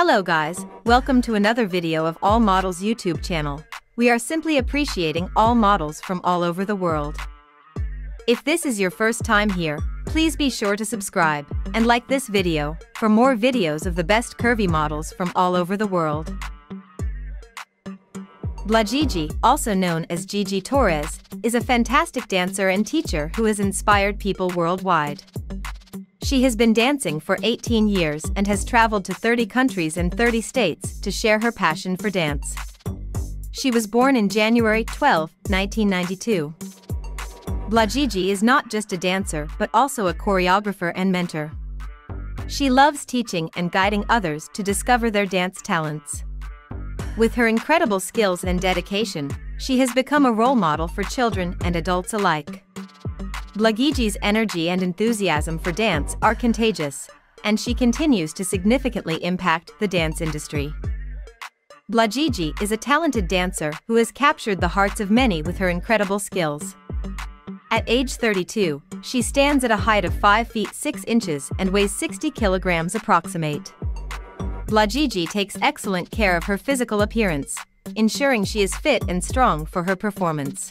Hello guys, welcome to another video of All Models YouTube channel. We are simply appreciating all models from all over the world. If this is your first time here, please be sure to subscribe and like this video for more videos of the best curvy models from all over the world. Blagigi, also known as Gigi Torres, is a fantastic dancer and teacher who has inspired people worldwide. She has been dancing for 18 years and has traveled to 30 countries and 30 states to share her passion for dance. She was born in January 12, 1992. Blagigi is not just a dancer but also a choreographer and mentor. She loves teaching and guiding others to discover their dance talents. With her incredible skills and dedication, she has become a role model for children and adults alike. Blagigi's energy and enthusiasm for dance are contagious, and she continues to significantly impact the dance industry. Blagigi is a talented dancer who has captured the hearts of many with her incredible skills. At age 32, she stands at a height of 5 feet 6 inches and weighs 60 kilograms approximate. Blagigi takes excellent care of her physical appearance, ensuring she is fit and strong for her performance.